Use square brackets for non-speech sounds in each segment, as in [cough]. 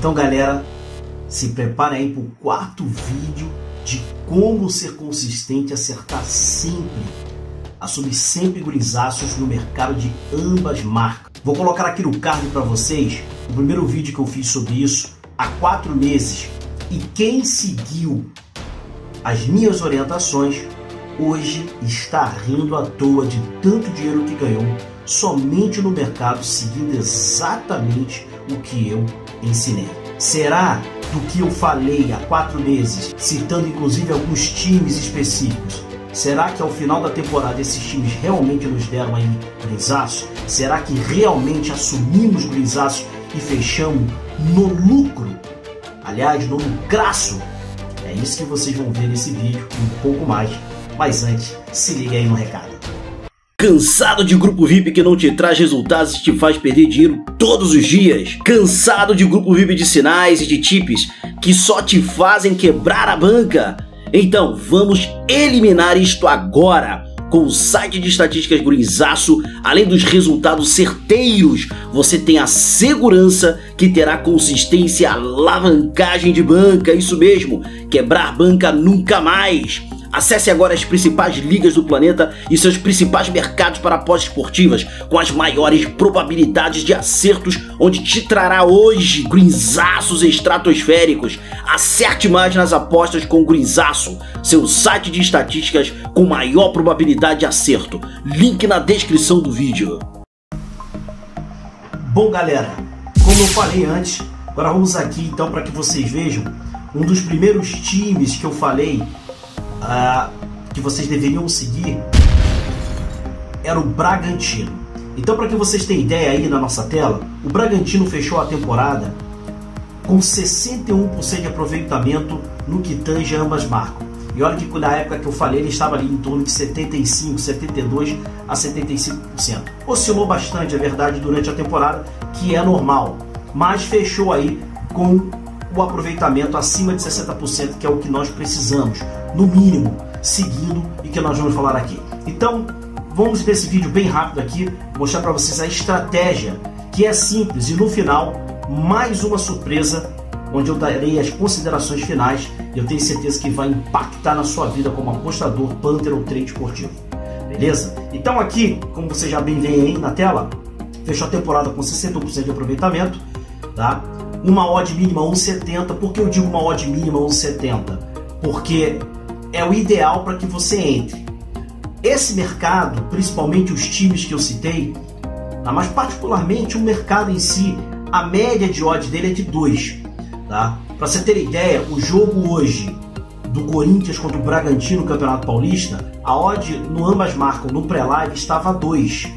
Então, galera, se prepare aí para o quarto vídeo de como ser consistente e acertar sempre, assumir sempre gurizaços no mercado de ambas marcas. Vou colocar aqui no card para vocês o primeiro vídeo que eu fiz sobre isso há quatro meses. E quem seguiu as minhas orientações hoje está rindo à toa de tanto dinheiro que ganhou somente no mercado seguindo exatamente o que eu ensinei. Será do que eu falei há quatro meses, citando inclusive alguns times específicos? Será que ao final da temporada esses times realmente nos deram aí grisaço? Será que realmente assumimos grisaço e fechamos no lucro? Aliás, no lucraço? É isso que vocês vão ver nesse vídeo um pouco mais. Mas antes, se liga aí no recado. Cansado de grupo VIP que não te traz resultados e te faz perder dinheiro todos os dias? Cansado de grupo VIP de sinais e de tips que só te fazem quebrar a banca? Então vamos eliminar isto agora! Com o site de estatísticas Gurinzaço, além dos resultados certeiros, você tem a segurança que terá consistência alavancagem de banca, isso mesmo, quebrar banca nunca mais. Acesse agora as principais ligas do planeta e seus principais mercados para apostas esportivas com as maiores probabilidades de acertos, onde te trará hoje grinzaços estratosféricos. Acerte mais nas apostas com Grinzaço, seu site de estatísticas com maior probabilidade de acerto. Link na descrição do vídeo. Bom, galera, como eu falei antes, agora vamos aqui então para que vocês vejam um dos primeiros times que eu falei que vocês deveriam seguir era o Bragantino. Então, para que vocês tenham ideia aí na nossa tela, o Bragantino fechou a temporada com 61% de aproveitamento no que tange ambas marcas. E olha que na época que eu falei, ele estava ali em torno de 75, 72 a 75%. Oscilou bastante, é verdade, durante a temporada, que é normal, mas fechou aí com o aproveitamento acima de 60%, que é o que nós precisamos, no mínimo, seguindo e que nós vamos falar aqui. Então, vamos nesse vídeo bem rápido aqui mostrar para vocês a estratégia, que é simples e no final, mais uma surpresa onde eu darei as considerações finais e eu tenho certeza que vai impactar na sua vida como apostador, Panther ou trade esportivo. Beleza? Então aqui, como você já bem vê aí na tela, fechou a temporada com 61% de aproveitamento, tá? uma odd mínima 1,70. Por que eu digo uma odd mínima 1,70? Porque é o ideal para que você entre. Esse mercado, principalmente os times que eu citei, tá? mas particularmente o mercado em si, a média de odd dele é de 2. Tá? Para você ter ideia, o jogo hoje do Corinthians contra o Bragantino no Campeonato Paulista, a odd no ambas marcam no pré-live estava 2.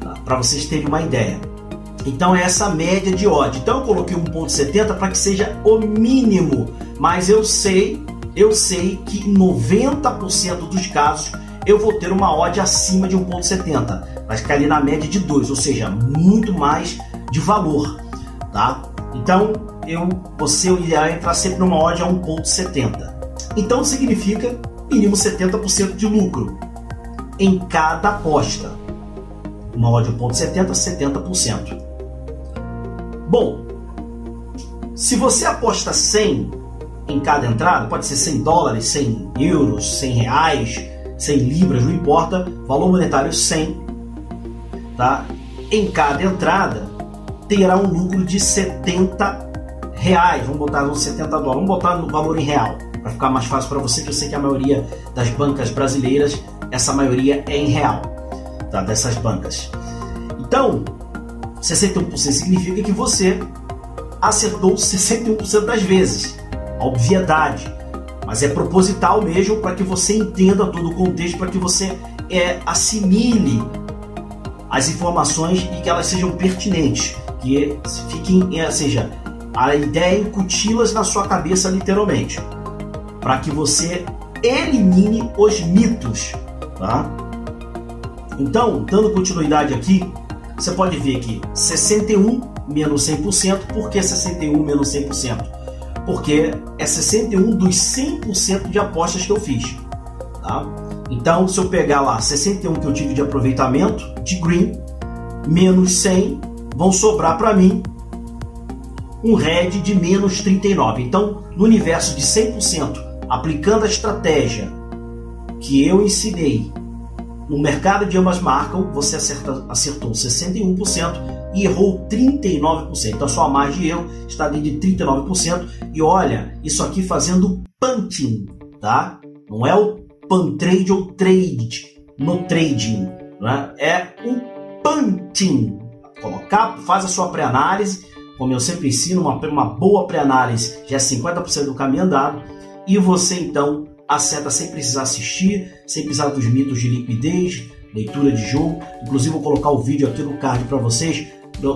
Tá? Para vocês terem uma ideia. Então é essa média de odd. Então eu coloquei 1.70 para que seja o mínimo, mas eu sei, eu sei que em 90% dos casos eu vou ter uma odd acima de 1.70. Vai ficar ali na média de 2, ou seja, muito mais de valor, tá? Então, eu, você o ideal é entrar sempre numa odd a 1.70. Então significa mínimo 70% de lucro em cada aposta. Uma odd 1.70, 70%. Bom, se você aposta 100 em cada entrada, pode ser 100 dólares, 100 euros, 100 reais, 100 libras, não importa, valor monetário 100, tá? Em cada entrada terá um lucro de 70 reais, vamos botar nos 70 dólares, vamos botar no valor em real, para ficar mais fácil para você, que eu sei que a maioria das bancas brasileiras, essa maioria é em real, tá? Dessas bancas. Então, 61% significa que você acertou 61% das vezes. Obviedade. Mas é proposital mesmo para que você entenda todo o contexto, para que você é, assimile as informações e que elas sejam pertinentes. Que fiquem, ou seja, a ideia é incuti-las na sua cabeça literalmente. Para que você elimine os mitos. Tá? Então, dando continuidade aqui, você pode ver que 61 menos 100%, por que 61 menos 100%? Porque é 61 dos 100% de apostas que eu fiz. Tá? Então, se eu pegar lá 61 que eu tive de aproveitamento de green, menos 100, vão sobrar para mim um red de menos 39. Então, no universo de 100%, aplicando a estratégia que eu ensinei no mercado de ambas marcam, você acerta, acertou 61% e errou 39%. Então a sua margem de erro está ali de 39%. E olha, isso aqui fazendo punting, tá? Não é o pan trade ou trade no trading, né? é o punting. Colocar, faz a sua pré-análise, como eu sempre ensino, uma, uma boa pré-análise já é 50% do caminho andado, e você então acerta sem precisar assistir, sem precisar dos mitos de liquidez, leitura de jogo. Inclusive, vou colocar o vídeo aqui no card para vocês,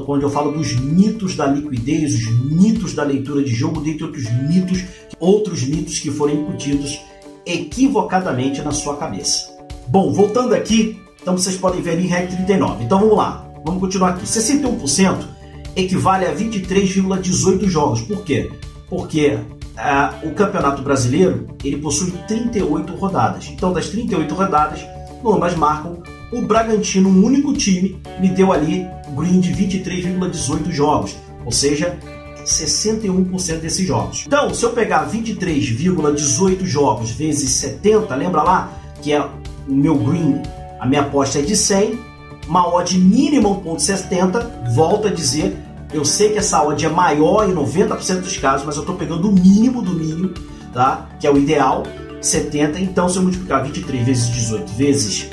onde eu falo dos mitos da liquidez, os mitos da leitura de jogo, dentre outros mitos, outros mitos que foram incutidos equivocadamente na sua cabeça. Bom, voltando aqui, então vocês podem ver em REC 39. Então vamos lá, vamos continuar aqui. 61% equivale a 23,18 jogos. Por quê? Porque uh, o Campeonato Brasileiro ele possui 38 rodadas. Então, das 38 rodadas, no ambas marcam, o Bragantino, um único time, me deu ali green de 23,18 jogos, ou seja, 61% desses jogos. Então, se eu pegar 23,18 jogos vezes 70, lembra lá que é o meu green, a minha aposta é de 100, uma odd mínima 1.70, volta a dizer, eu sei que essa odd é maior em 90% dos casos, mas eu estou pegando o mínimo do mínimo, tá? Que é o ideal, 70. Então, se eu multiplicar 23 vezes 18 vezes,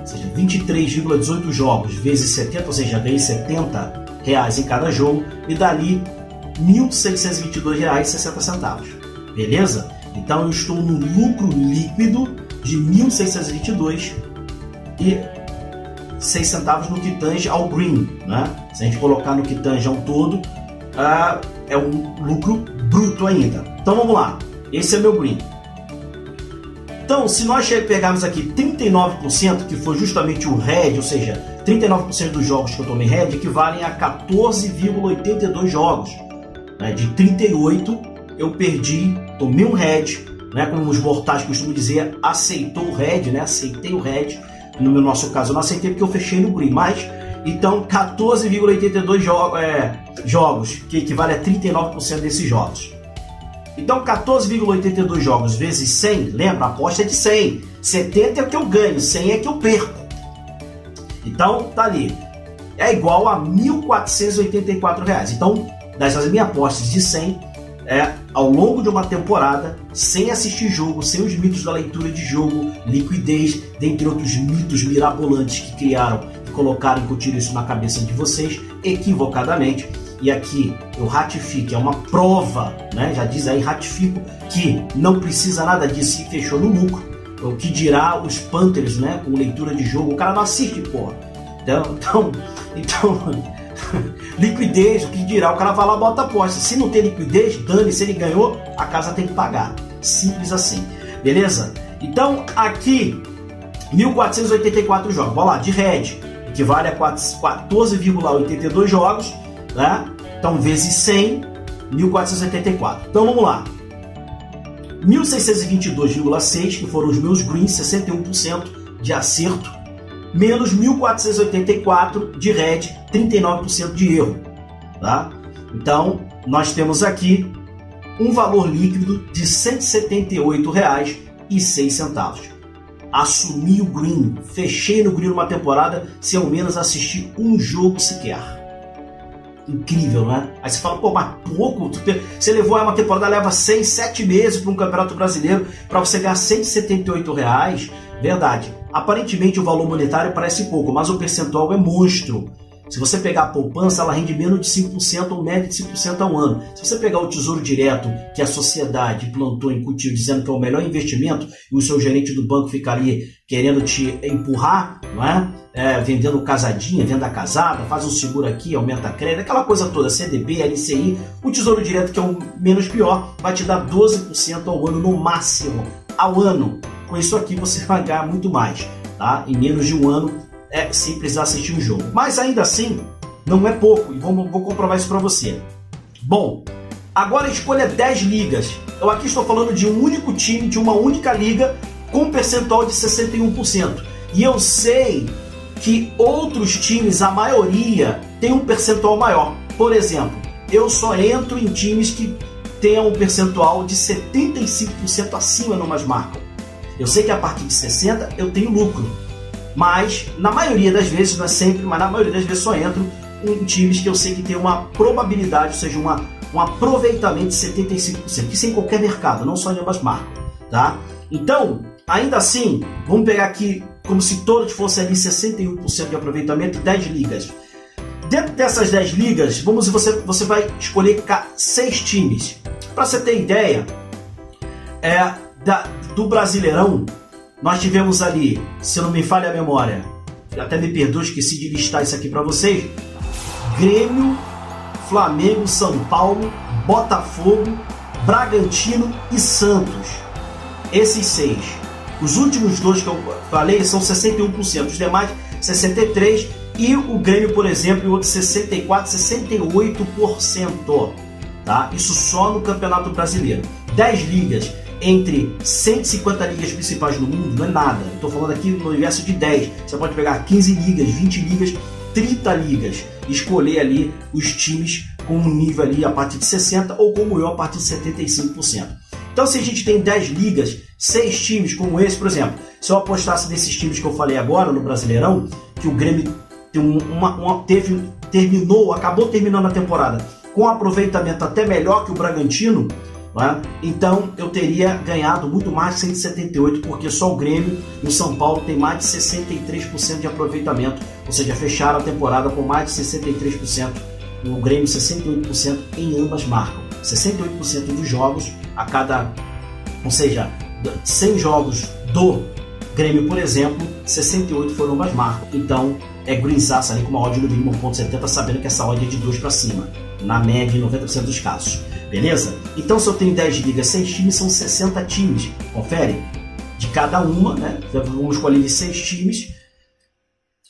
ou seja, 23,18 jogos vezes 70, ou seja, ganhei 70 reais em cada jogo, me dá ali R$ 1.622,60. Beleza? Então eu estou no lucro líquido de 1.622 e 6 centavos no que tange ao green. Né? Se a gente colocar no que tange ao todo, uh, é um lucro bruto ainda. Então vamos lá, esse é meu green. Então, se nós pegarmos aqui 39%, que foi justamente o red, ou seja, 39% dos jogos que eu tomei red equivalem a 14,82 jogos. Né? De 38 eu perdi, tomei um red, né? como os mortais costumam dizer, aceitou o red, né? aceitei o red no nosso caso, eu não aceitei porque eu fechei no green, mas então 14,82 jo é, jogos, que equivale a 39% desses jogos. Então 14,82 jogos vezes 100, lembra? A aposta é de 100. 70 é o que eu ganho, 100 é que eu perco. Então tá ali. É igual a 1.484 reais. Então, das minhas apostas de 100, é, ao longo de uma temporada, sem assistir jogo, sem os mitos da leitura de jogo, liquidez, dentre outros mitos mirabolantes que criaram e colocaram e incutiram isso na cabeça de vocês, equivocadamente. E aqui eu ratifico, é uma prova, né? já diz aí, ratifico que não precisa nada disso e fechou no lucro. O que dirá os Panthers, né? Com leitura de jogo, o cara não assiste, porra. Então, [laughs] então, então [laughs] liquidez, o que dirá? O cara vai lá bota aposta. Se não tem liquidez, dane, se ele ganhou, a casa tem que pagar. Simples assim. Beleza? Então, aqui, 1484 jogos. Vamos lá, de red, equivale a 14,82 jogos, né? Então, vezes 100, 1484. Então, vamos lá. 1622,6, que foram os meus greens, 61% de acerto menos 1484 de red, 39% de erro, tá? Então, nós temos aqui um valor líquido de R$ 178,06. Assumi o green, fechei no green uma temporada sem ao menos assistir um jogo sequer. Incrível, né? Aí você fala, pô, mas pouco. Você levou uma temporada, leva 6, 7 meses para um campeonato brasileiro para você ganhar 178 reais. Verdade. Aparentemente o valor monetário parece pouco, mas o percentual é monstro. Se você pegar a poupança, ela rende menos de 5% ou média de 5% ao ano. Se você pegar o tesouro direto, que a sociedade plantou, incutiu, dizendo que é o melhor investimento, e o seu gerente do banco fica ali querendo te empurrar, não é? é vendendo casadinha, venda casada, faz um seguro aqui, aumenta a crédito, aquela coisa toda, CDB, LCI, o tesouro direto, que é o menos pior, vai te dar 12% ao ano no máximo, ao ano. Com isso aqui você vai ganhar muito mais, tá? Em menos de um ano é precisar assistir um jogo. Mas ainda assim, não é pouco e vou, vou comprovar isso para você. Bom, agora escolha 10 ligas. Eu aqui estou falando de um único time, de uma única liga, com percentual de 61%. E eu sei que outros times, a maioria, tem um percentual maior. Por exemplo, eu só entro em times que tenham um percentual de 75% acima no mais marcam. Eu sei que a partir de 60 eu tenho lucro, mas na maioria das vezes, não é sempre, mas na maioria das vezes só entro em times que eu sei que tem uma probabilidade, ou seja, uma, um aproveitamento de 75%, isso em qualquer mercado, não só em ambas marcas, tá? Então, ainda assim, vamos pegar aqui como se todos fossem ali 61% de aproveitamento e 10 ligas. Dentro dessas 10 ligas, vamos você, você vai escolher 6 times. Para você ter ideia, é, da, do Brasileirão, nós tivemos ali, se não me falha a memória, até me perdoe, esqueci de listar isso aqui para vocês, Grêmio, Flamengo, São Paulo, Botafogo, Bragantino e Santos. Esses seis. Os últimos dois que eu falei são 61%, os demais 63% e o Grêmio, por exemplo, o outro 64%, 68%. Tá? Isso só no Campeonato Brasileiro. 10 ligas entre 150 ligas principais no mundo não é nada. Estou falando aqui no universo de 10. Você pode pegar 15 ligas, 20 ligas, 30 ligas, escolher ali os times com um nível ali a partir de 60 ou como eu a partir de 75%. Então se a gente tem 10 ligas, 6 times como esse, por exemplo, se eu apostasse nesses times que eu falei agora no Brasileirão, que o Grêmio uma, uma, teve, terminou, acabou terminando a temporada com aproveitamento até melhor que o Bragantino, né? Então eu teria ganhado muito mais de 178, porque só o Grêmio no São Paulo tem mais de 63% de aproveitamento, ou seja, fecharam a temporada com mais de 63%, o Grêmio 68% em ambas marcam. 68% dos jogos a cada, ou seja, 100 jogos do Grêmio, por exemplo, 68 foram ambas marcam. Então é greenzaço ali com uma odd no mínimo 1.70, sabendo que essa odd é de 2 para cima, na média em 90% dos casos. Beleza? Então se eu tenho 10 ligas, 6 times, são 60 times. Confere? De cada uma, né? Vamos escolher 6 times.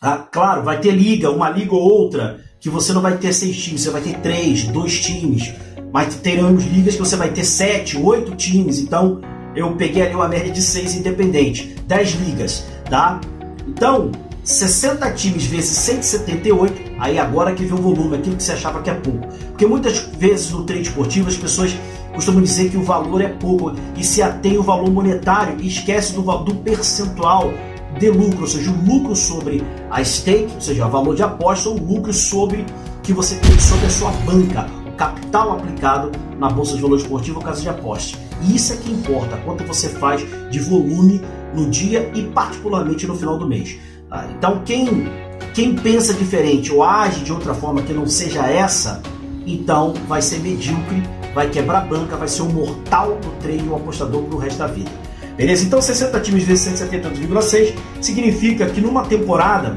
Ah, claro, vai ter liga, uma liga ou outra, que você não vai ter 6 times, você vai ter 3, 2 times. Mas teremos ligas que você vai ter 7, 8 times. Então eu peguei ali uma média de 6 independente. 10 ligas, tá? Então, 60 times vezes 178, aí agora que vê o volume, aquilo que você achava que é pouco. Porque muitas vezes no trade esportivo as pessoas costumam dizer que o valor é pouco e se atém o valor monetário e esquece do, do percentual de lucro, ou seja, o lucro sobre a stake, ou seja, o valor de aposta, ou o lucro sobre que você tem sobre a sua banca, o capital aplicado na bolsa de valor esportivo ou casa de aposta. E isso é que importa, quanto você faz de volume no dia e particularmente no final do mês. Tá? Então, quem, quem pensa diferente ou age de outra forma que não seja essa, então vai ser medíocre, vai quebrar banca, vai ser um mortal do trade, um apostador para o resto da vida. Beleza? Então, 60 times vezes 178,6 significa que numa temporada,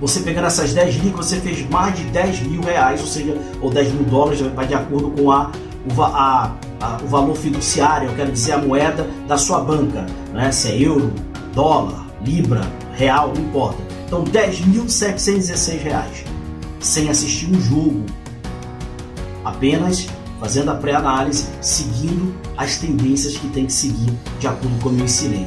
você pegando essas 10 ligas, você fez mais de 10 mil reais, ou seja, ou 10 mil dólares, vai de acordo com a, a, a, o valor fiduciário, eu quero dizer a moeda da sua banca, né? se é euro, dólar, libra, real, não importa. Então, 10.716 reais, sem assistir um jogo, apenas fazendo a pré-análise, seguindo as tendências que tem que seguir de acordo com o que eu ensinei.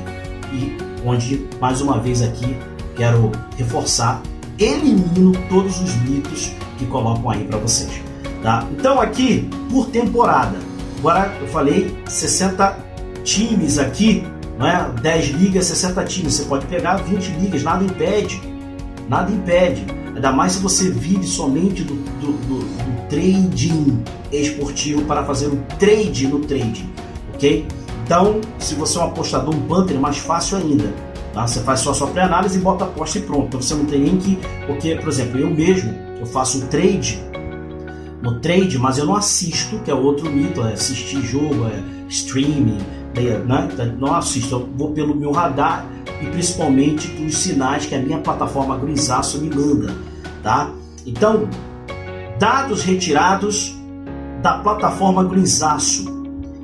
E onde, mais uma vez aqui, quero reforçar, elimino todos os mitos que colocam aí para vocês. Tá? Então aqui, por temporada, agora eu falei 60 times aqui né? 10 ligas, 60 times. Você pode pegar 20 ligas, nada impede. Nada impede. Ainda mais se você vive somente do, do, do, do trading esportivo para fazer o trade no trading, ok? Então, se você é um apostador, um punter, é mais fácil ainda. Tá? Você faz só a sua pré-análise e bota a aposta e pronto. Então você não tem nem que. Porque, por exemplo, eu mesmo, eu faço o trade no trade, mas eu não assisto, que é outro mito, é assistir jogo, é streaming, né? não assisto, eu vou pelo meu radar e principalmente dos sinais que a minha plataforma Grisaço me manda, tá? Então, dados retirados da plataforma Grisaço.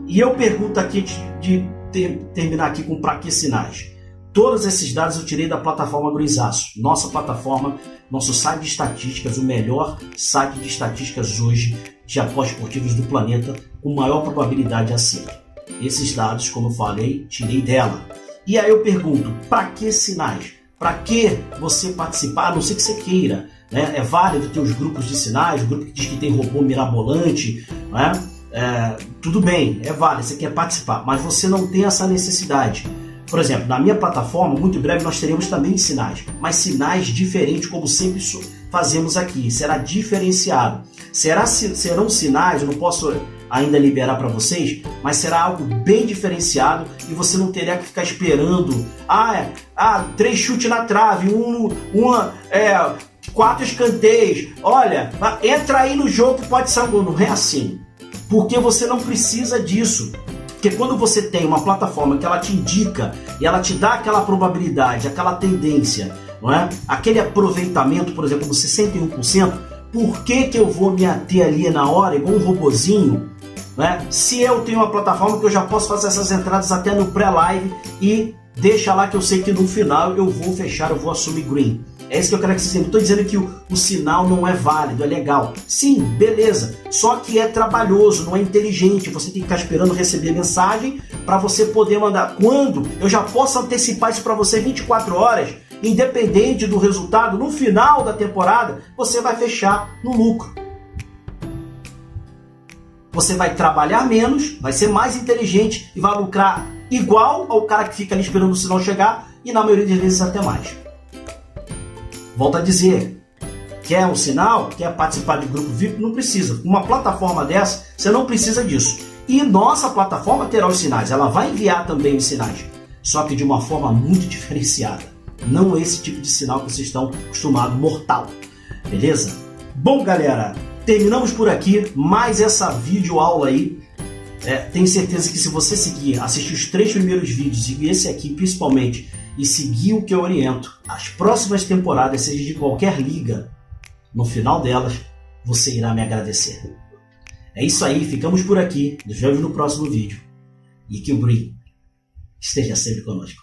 E eu pergunto aqui de, de ter, terminar aqui com para que sinais. Todos esses dados eu tirei da plataforma Grisaço, nossa plataforma, nosso site de estatísticas, o melhor site de estatísticas hoje de apostas esportivas do planeta, com maior probabilidade de acerto. Esses dados, como eu falei, tirei dela. E aí eu pergunto, para que sinais? Para que você participar, a não ser que você queira, Né? É válido ter os grupos de sinais, o grupo que diz que tem robô mirabolante, né? É, tudo bem, é válido, você quer participar, mas você não tem essa necessidade. Por exemplo, na minha plataforma, muito breve nós teremos também sinais, mas sinais diferentes, como sempre fazemos aqui, será diferenciado. Será, serão sinais, eu não posso ainda liberar para vocês, mas será algo bem diferenciado e você não terá que ficar esperando. Ah, é, ah três chutes na trave, um, uma, é, quatro escanteios. Olha, entra aí no jogo pode gol. Não é assim. Porque você não precisa disso. Porque quando você tem uma plataforma que ela te indica e ela te dá aquela probabilidade, aquela tendência, não é? Aquele aproveitamento, por exemplo, do 61%, por que, que eu vou me ater ali na hora, igual um robozinho, né? Se eu tenho uma plataforma que eu já posso fazer essas entradas até no pré-live e deixa lá que eu sei que no final eu vou fechar, eu vou assumir green. É isso que eu quero que vocês entendam. Estou dizendo que o, o, sinal não é válido, é legal. Sim, beleza. Só que é trabalhoso, não é inteligente. Você tem que ficar esperando receber mensagem para você poder mandar. Quando eu já posso antecipar isso para você 24 horas, independente do resultado, no final da temporada, você vai fechar no lucro. Você vai trabalhar menos, vai ser mais inteligente e vai lucrar igual ao cara que fica ali esperando o sinal chegar e na maioria das vezes até mais. Volto a dizer, quer um sinal, quer participar de grupo VIP, não precisa. Uma plataforma dessa, você não precisa disso. E nossa plataforma terá os sinais, ela vai enviar também os sinais, só que de uma forma muito [laughs] diferenciada. Não esse tipo de sinal que vocês estão acostumados, mortal. Beleza? Bom, galera, terminamos por aqui mais essa vídeo aula aí. É, tenho certeza que se você seguir, assistir os três primeiros vídeos e esse aqui principalmente, e seguir o que eu oriento, as próximas temporadas, seja de qualquer liga, no final delas, você irá me agradecer. É isso aí, ficamos por aqui. Nos vemos no próximo vídeo. E que o Green esteja sempre conosco.